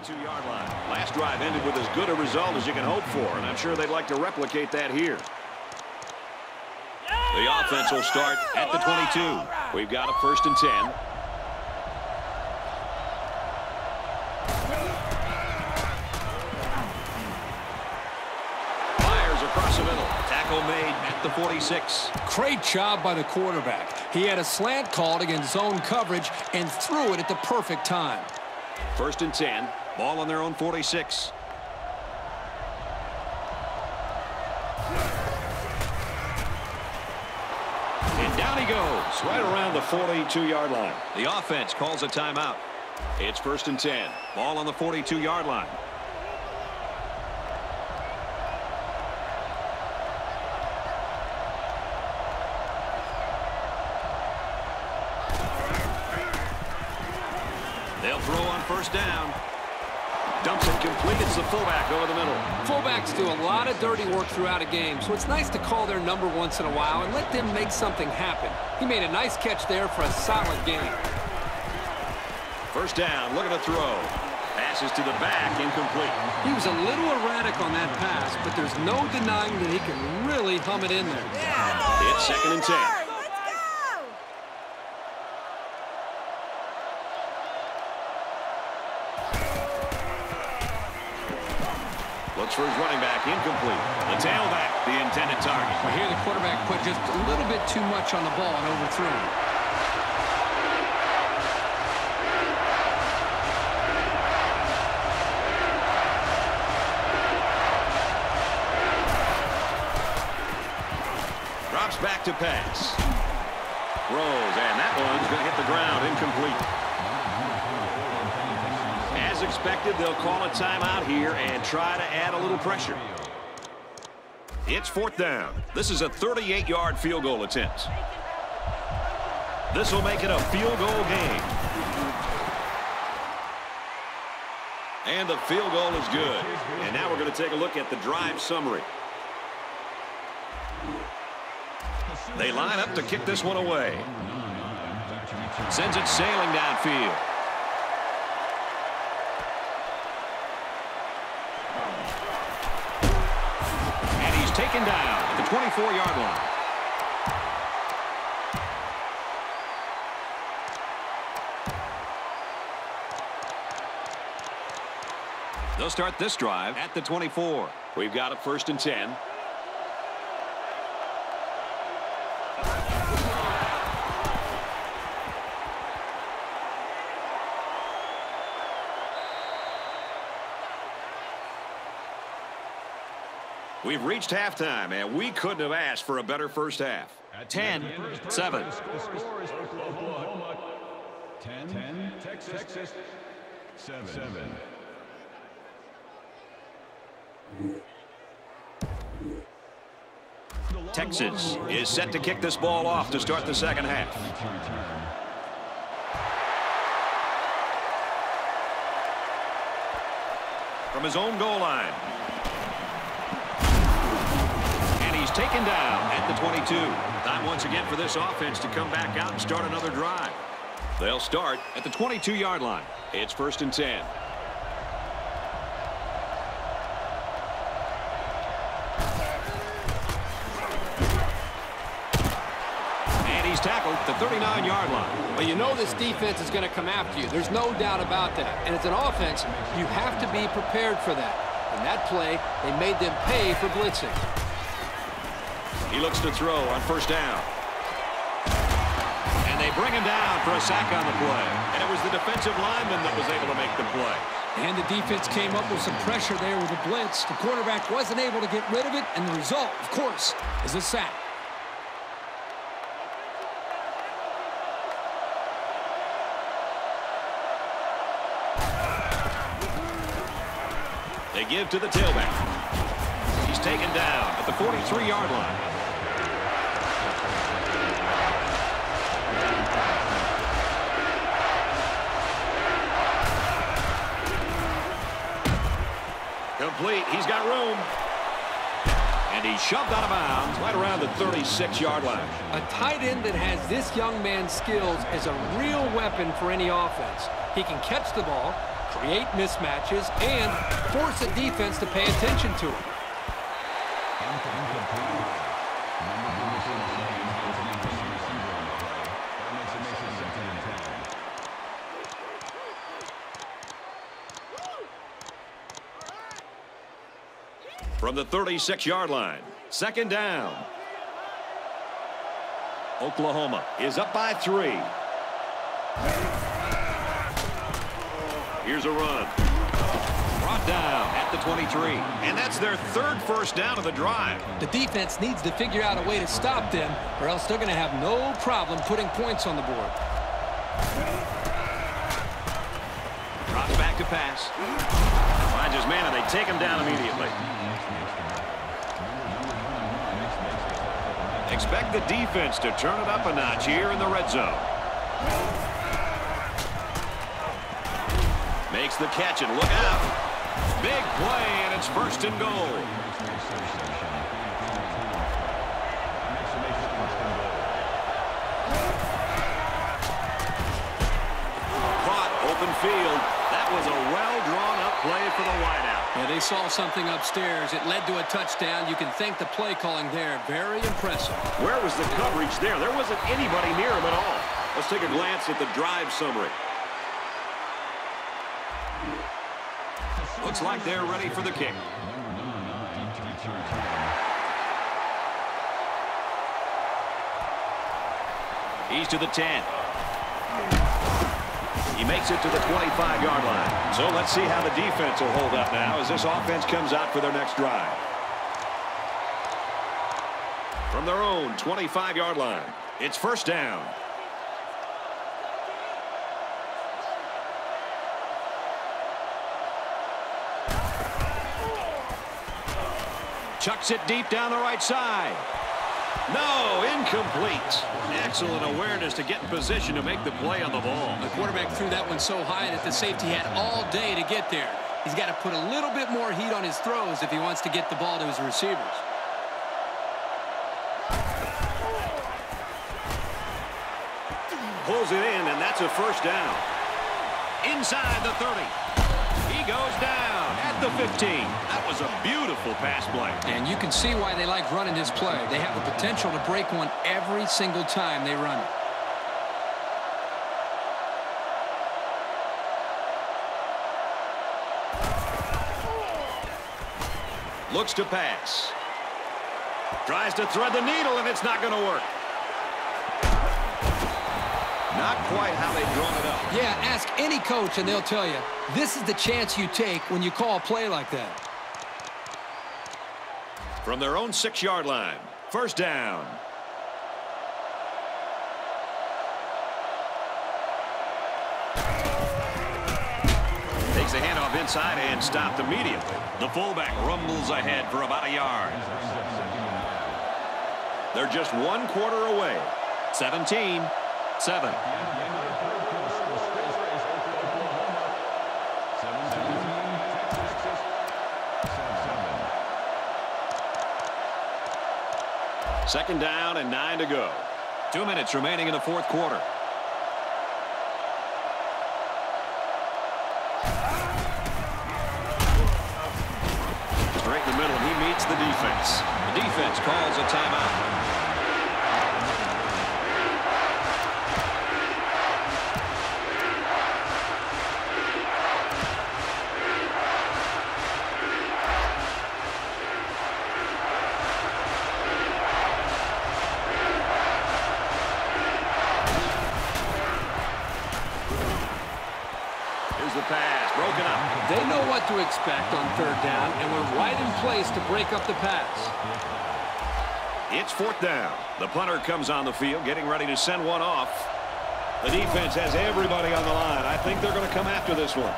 42-yard line. Last drive ended with as good a result as you can hope for, and I'm sure they'd like to replicate that here. The offense will start at the 22. We've got a first and 10. Fires across the middle. Tackle made at the 46. Great job by the quarterback. He had a slant called against zone coverage and threw it at the perfect time. First and 10. Ball on their own 46. And down he goes, right around the 42-yard line. The offense calls a timeout. It's first and 10. Ball on the 42-yard line. They'll throw on first down. Dumps it complete. It's the fullback over the middle. Fullbacks do a lot of dirty work throughout a game, so it's nice to call their number once in a while and let them make something happen. He made a nice catch there for a solid game. First down, looking to throw. Passes to the back, incomplete. He was a little erratic on that pass, but there's no denying that he can really hum it in there. It's second and 10. For his running back, incomplete. The tailback, the intended target. But here the quarterback put just a little bit too much on the ball and overthrew him. Drops back to pass. Throws, and that one's going to hit the ground, incomplete. They'll call a timeout here and try to add a little pressure. It's fourth down. This is a 38-yard field goal attempt. This will make it a field goal game. And the field goal is good. And now we're going to take a look at the drive summary. They line up to kick this one away. Sends it sailing downfield. He's taken down at the 24-yard line. They'll start this drive at the 24. We've got a first and 10. We've reached halftime, and we couldn't have asked for a better first half. 10, 7. The score is Oklahoma 10, 10 Texas, Texas 7. 7. Texas is set to kick this ball off to start the second half. From his own goal line. He's taken down at the 22. Time once again for this offense to come back out and start another drive. They'll start at the 22-yard line. It's first and 10. And he's tackled the 39-yard line. Well, you know this defense is going to come after you. There's no doubt about that. And as an offense, you have to be prepared for that. In that play, they made them pay for blitzing. He looks to throw on first down. And they bring him down for a sack on the play. And it was the defensive lineman that was able to make the play. And the defense came up with some pressure there with the blitz. The quarterback wasn't able to get rid of it, and the result, of course, is a sack. They give to the tailback. He's taken down at the 43-yard line. Complete. He's got room. And he's shoved out of bounds right around the 36-yard line. A tight end that has this young man's skills is a real weapon for any offense. He can catch the ball, create mismatches, and force the defense to pay attention to it. From the 36-yard line, second down. Oklahoma is up by three. Here's a run. Brought down at the 23. And that's their third first down of the drive. The defense needs to figure out a way to stop them, or else they're going to have no problem putting points on the board. Drops back to pass. Finds his man, and they take him down immediately. Expect the defense to turn it up a notch here in the red zone. Makes the catch and look out. Big play, and it's first and goal. Caught open field. That was a play for the wideout. Yeah, they saw something upstairs. It led to a touchdown. You can thank the play calling there. Very impressive. Where was the coverage there? There wasn't anybody near him at all. Let's take a glance at the drive summary. Looks like they're ready for the kick. He's to the 10. He makes it to the 25-yard line. So let's see how the defense will hold up now as this offense comes out for their next drive. From their own 25-yard line, it's first down. Chucks it deep down the right side. No, incomplete. Excellent awareness to get in position to make the play on the ball. The quarterback threw that one so high that the safety had all day to get there. He's got to put a little bit more heat on his throws if he wants to get the ball to his receivers. Pulls it in, and that's a first down. Inside the 30. He goes down the 15. That was a beautiful pass play. And you can see why they like running this play. They have the potential to break one every single time they run it. Looks to pass. Tries to thread the needle, and it's not going to work. Not quite how they've drawn it up. Yeah, ask any coach and they'll tell you, this is the chance you take when you call a play like that. From their own six-yard line, first down. Takes the handoff inside and stopped immediately. The fullback rumbles ahead for about a yard. They're just one quarter away. 17 7. Second down and nine to go. Two minutes remaining in the fourth quarter. Straight in the middle, he meets the defense. The defense calls a timeout. Here's the pass, broken up. They know what to expect on third down, and we're right in place to break up the pass. It's fourth down. The punter comes on the field, getting ready to send one off. The defense has everybody on the line. I think they're going to come after this one.